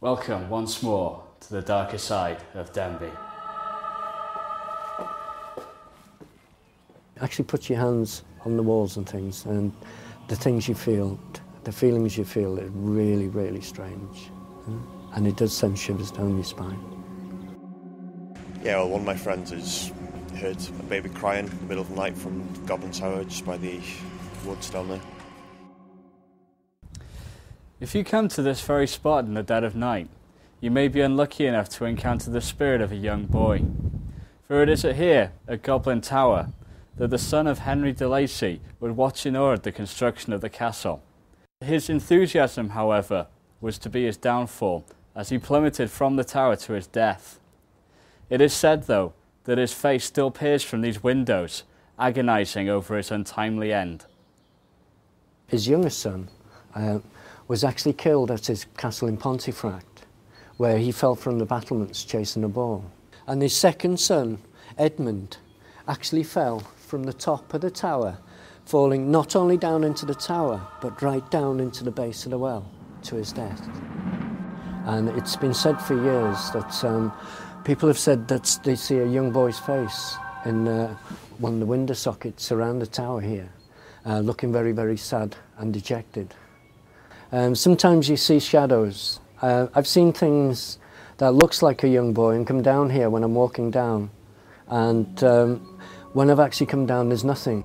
Welcome once more to the darker side of Denbigh. Actually put your hands on the walls and things and the things you feel, the feelings you feel are really, really strange. And it does send shivers down your spine. Yeah, well, one of my friends has heard a baby crying in the middle of the night from Goblin Tower just by the woods down there. If you come to this very spot in the dead of night, you may be unlucky enough to encounter the spirit of a young boy. For it is at here, at Goblin Tower, that the son of Henry de Lacy would watch in awe at the construction of the castle. His enthusiasm, however, was to be his downfall, as he plummeted from the tower to his death. It is said, though, that his face still peers from these windows, agonizing over his untimely end. His youngest son uh, was actually killed at his castle in Pontefract, where he fell from the battlements chasing a ball. And his second son, Edmund, actually fell from the top of the tower, falling not only down into the tower, but right down into the base of the well to his death. And it's been said for years that um, people have said that they see a young boy's face in uh, one of the window sockets around the tower here, uh, looking very, very sad and dejected. Um, sometimes you see shadows. Uh, I've seen things that looks like a young boy and come down here when I'm walking down. And um, when I've actually come down, there's nothing.